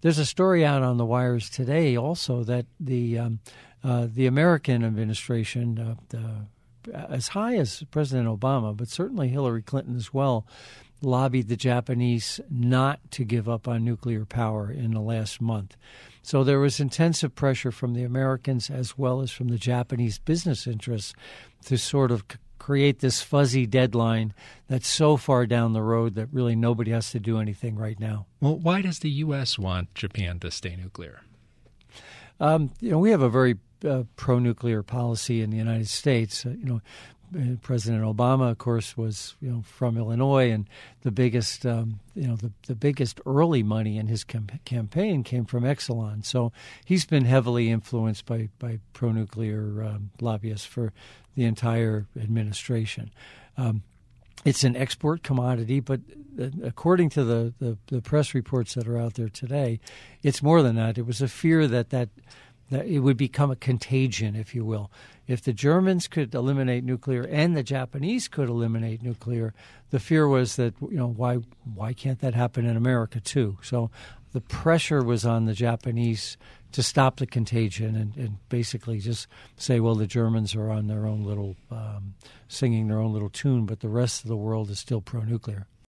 there's a story out on the wires today also that the um, uh, the American administration, uh, the, as high as President Obama, but certainly Hillary Clinton as well, lobbied the Japanese not to give up on nuclear power in the last month. So there was intensive pressure from the Americans as well as from the Japanese business interests to sort of create this fuzzy deadline that's so far down the road that really nobody has to do anything right now. Well, why does the U.S. want Japan to stay nuclear? Um, you know, we have a very uh, pro-nuclear policy in the United States. Uh, you know, uh, President Obama, of course, was you know from Illinois, and the biggest um, you know the, the biggest early money in his com- campaign came from Exelon. So he's been heavily influenced by by pro-nuclear um, lobbyists for the entire administration. Um, it's an export commodity, but uh, according to the, the, the press reports that are out there today, it's more than that. It was a fear that that that it would become a contagion, if you will. If the Germans could eliminate nuclear and the Japanese could eliminate nuclear, the fear was that you know why why can't that happen in America too? So the pressure was on the Japanese to stop the contagion and, and basically just say, well, the Germans are on their own little um, singing their own little tune, but the rest of the world is still pro-nuclear.